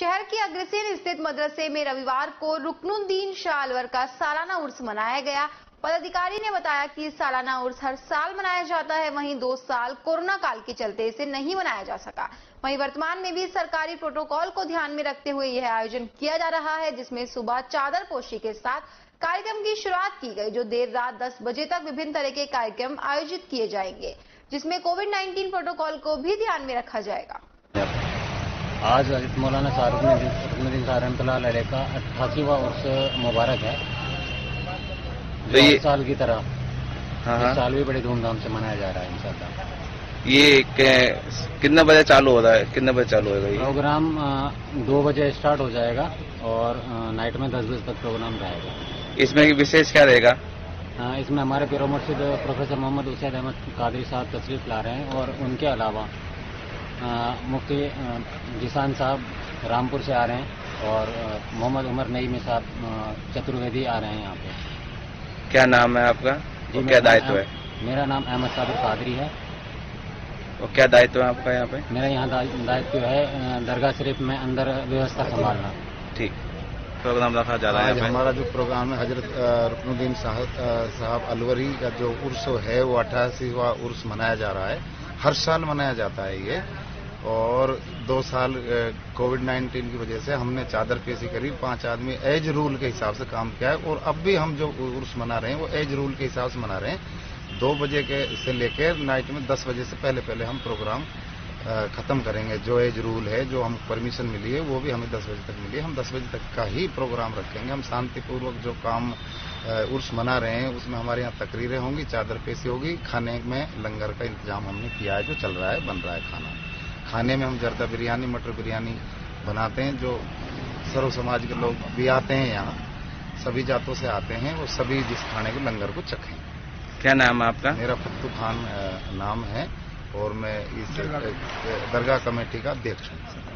शहर के अग्रसेन स्थित मदरसे में रविवार को रुकनुद्दीन शाह अलवर का सालाना उर्स मनाया गया। पदाधिकारी ने बताया कि सालाना उर्स हर साल मनाया जाता है, वहीं दो साल कोरोना काल के चलते इसे नहीं मनाया जा सका। वहीं वर्तमान में भी सरकारी प्रोटोकॉल को ध्यान में रखते हुए यह आयोजन किया जा रहा है, जिसमें सुबह चादर पोशी के साथ कार्यक्रम की शुरुआत की गई, जो देर रात 10 बजे तक विभिन्न तरह के कार्यक्रम आयोजित किए जाएँगे, जिसमें कोविड 19 प्रोटोकॉल को भी ध्यान में रखा जाएगा। आज मौलाना शाहरुखुद्दीन रहमतुल्लाह अलैह का अट्ठासीवा उर्स मुबारक है तो ये- साल की तरह हाँ हाँ। साल भी बड़ी धूमधाम से मनाया जा रहा है इंशाल्लाह। ये कितने बजे चालू हो रहा है? कितने बजे चालू होगा ये? प्रोग्राम दो बजे स्टार्ट हो जाएगा और नाइट में दस बजे तक प्रोग्राम रहेगा। इसमें विशेष क्या रहेगा? इसमें हमारे पीरो मुर्शिद प्रोफेसर मोहम्मद हुसैन अहमद कादरी साहब तशरीफ़ ला रहे हैं और उनके अलावा मुफ्ती जिसान साहब रामपुर से आ रहे हैं और मोहम्मद उमर नईमी साहब चतुर्वेदी आ रहे हैं यहाँ पे। क्या नाम है आपका? जी, क्या दायित्व है? मेरा नाम अहमद साबिर कादरी है। और क्या दायित्व है आपका यहाँ पे? मेरा यहाँ दायित्व है दरगाह शरीफ में अंदर व्यवस्था संभालना। ठीक। प्रोग्राम रखा जा रहा है हमारा जो प्रोग्राम है हज़रत रुकनुद्दीन साहब साहब अलवरी का जो उर्स है वो अट्ठासीवा उर्स मनाया जा रहा है। हर साल मनाया जाता है ये। और दो साल कोविड 19 की वजह से हमने चादर पेशी करी, पाँच आदमी एज रूल के हिसाब से काम किया है और अब भी हम जो उर्स मना रहे हैं, वो एज रूल के हिसाब से मना रहे हैं। दो बजे के से लेकर नाइट में दस बजे से पहले पहले हम प्रोग्राम खत्म करेंगे। जो एज रूल है, जो हम परमिशन मिली है, वो भी हमें दस बजे तक मिली है। हम दस बजे तक का ही प्रोग्राम रखेंगे। हम शांतिपूर्वक जो काम उर्स मना रहे हैं, उसमें हमारे यहाँ तकरीरें होंगी, चादर पेशी होगी, खाने में लंगर का इंतज़ाम हमने किया है, जो चल रहा है, बन रहा है खाना। खाने में हम जर्दा बिरयानी मटर बिरयानी बनाते हैं जो सर्व समाज के लोग भी आते हैं यहाँ। सभी जातों से आते हैं और सभी जिस खाने के लंगर को चखें। क्या नाम है आपका? मेरा फत्तू खान नाम है और मैं इस दरगाह कमेटी का अध्यक्ष हूँ।